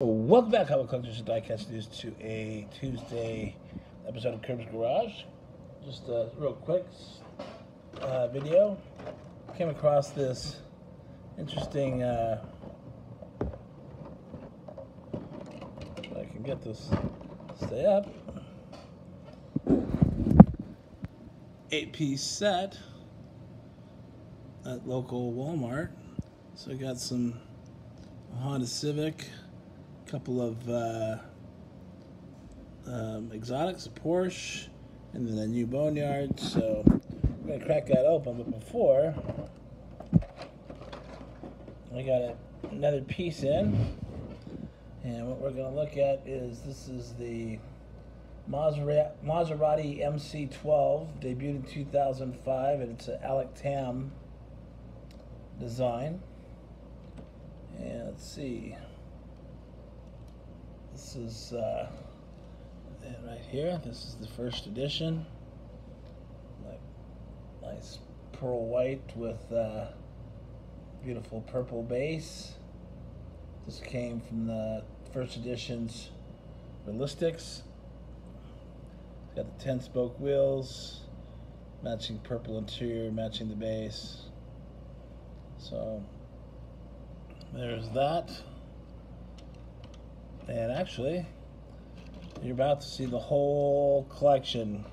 Welcome back, Comic Collectors and Diecast News, to a Tuesday episode of Kurbz Garage. Just a real quick uh, video. Came across this interesting. Uh, I can get this stay up. Eight piece set at local Walmart. So I got some Honda Civic couple of uh, um, exotics, a Porsche, and then a new Boneyard. So I'm gonna crack that open. But before, I got a, another piece in, and what we're gonna look at is this is the Maserati, Maserati MC12, debuted in 2005, and it's an Alec Tam design. And let's see. This is uh, right here. This is the first edition. Nice pearl white with uh, beautiful purple base. This came from the first edition's ballistics. It's got the 10 spoke wheels, matching purple interior, matching the base. So there's that. And actually, you're about to see the whole collection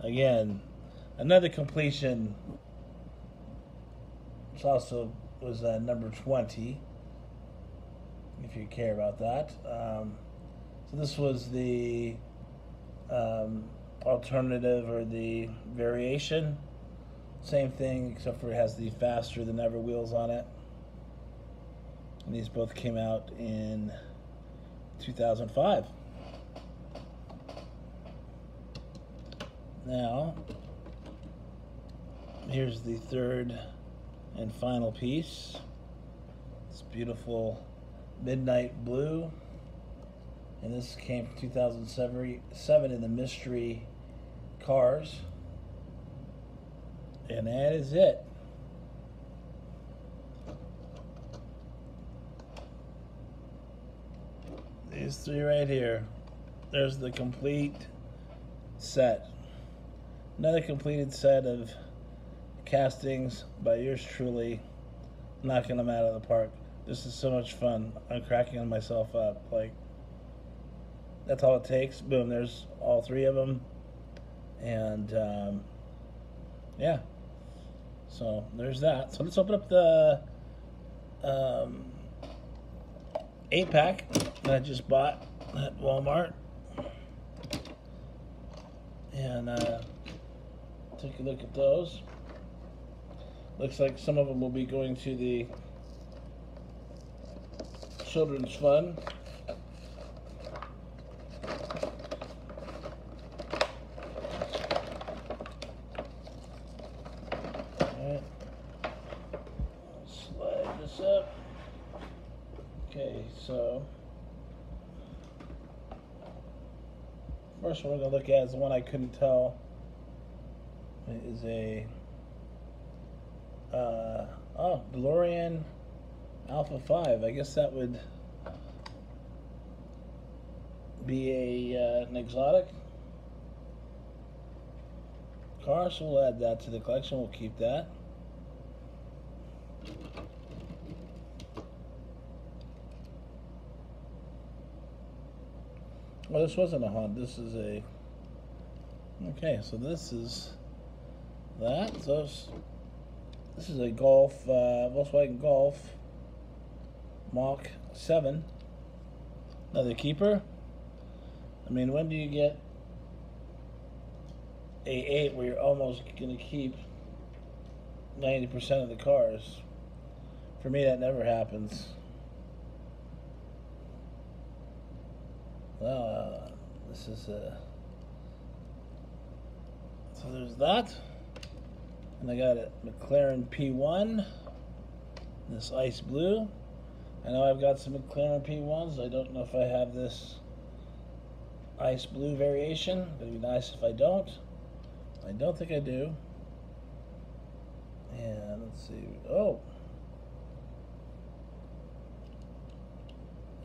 again. Another completion. Which also was uh, number 20, if you care about that. Um, so this was the um, alternative or the variation. Same thing, except for it has the faster than ever wheels on it. And these both came out in 2005. Now, here's the third and final piece. It's beautiful midnight blue. And this came from 2007 in the mystery cars. And that is it. These three right here. There's the complete set. Another completed set of castings by yours truly, knocking them out of the park. This is so much fun. I'm cracking myself up. Like, that's all it takes. Boom, there's all three of them. And, um, yeah. So, there's that. So, let's open up the um, eight pack that I just bought at Walmart. And uh, take a look at those. Looks like some of them will be going to the children's fund. Slide this up. Okay, so first one we're gonna look at is one I couldn't tell. It is a uh, oh DeLorean Alpha Five. I guess that would be a uh, an exotic car, so we'll add that to the collection. We'll keep that. Well, this wasn't a Honda. This is a. Okay, so this is that. So this is a Golf, uh, Volkswagen Golf Mach 7. Another keeper. I mean, when do you get a 8 where you're almost going to keep 90% of the cars? For me, that never happens. Well, uh, this is. Uh, so there's that. And I got a McLaren P1. This ice blue. I know I've got some McLaren P1s. I don't know if I have this ice blue variation. It'd be nice if I don't. I don't think I do. And let's see. Oh.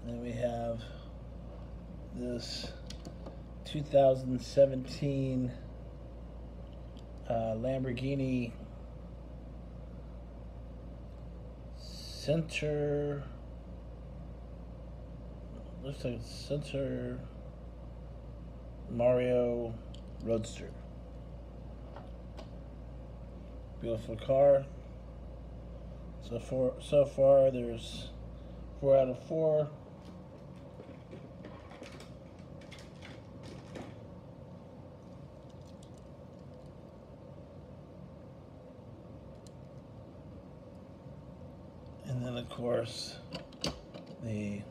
then we have this 2017 uh, Lamborghini Center. Looks like Center Mario Roadster. Beautiful car. So far, so far, there's four out of four. And then, of course, the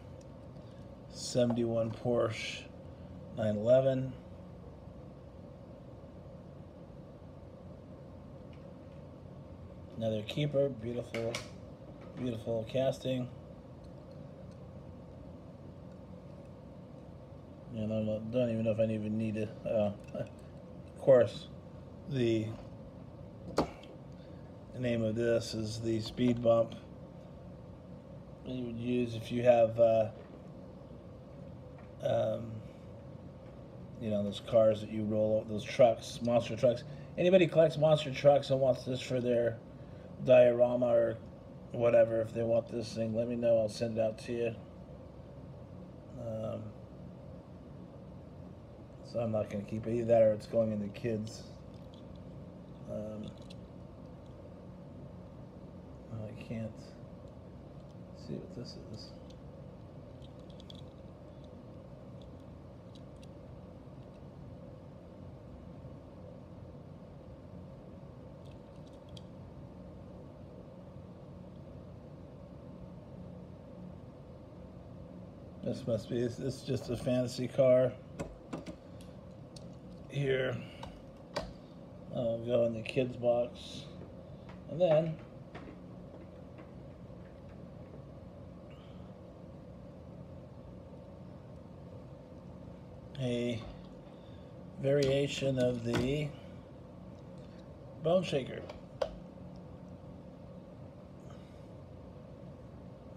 71 Porsche 911. Another keeper, beautiful, beautiful casting. And I don't, even know if I even need it. Uh, of course, the, the name of this is the speed bump you would use if you have, uh, um, you know, those cars that you roll, those trucks, monster trucks. Anybody collects monster trucks and wants this for their diorama or whatever, if they want this thing, let me know. I'll send it out to you. Um, so I'm not going to keep it either that or it's going into kids. Um, I can't see what this is. This must be, this is just a fantasy car. Here, I'll go in the kids box. And then, a variation of the bone shaker.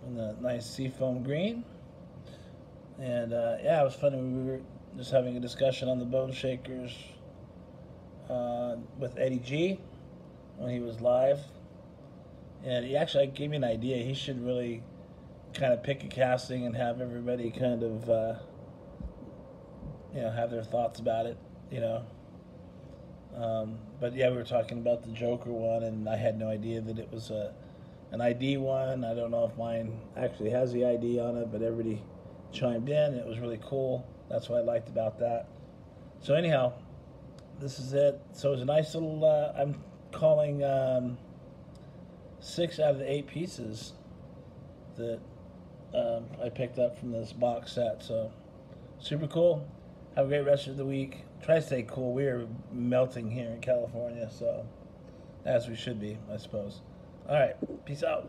In the nice seafoam green. And uh, yeah, it was funny. We were just having a discussion on the bone shakers uh, with Eddie G when he was live. And he actually gave me an idea. He should really kind of pick a casting and have everybody kind of, uh, you know, have their thoughts about it, you know. Um, but yeah, we were talking about the Joker one, and I had no idea that it was a an ID one. I don't know if mine actually has the ID on it, but everybody chimed in. It was really cool. That's what I liked about that. So anyhow, this is it. So it's a nice little. Uh, I'm calling um, six out of the eight pieces that um, I picked up from this box set. So super cool. Have a great rest of the week. Try to stay cool. We are melting here in California, so as we should be, I suppose. All right, peace out.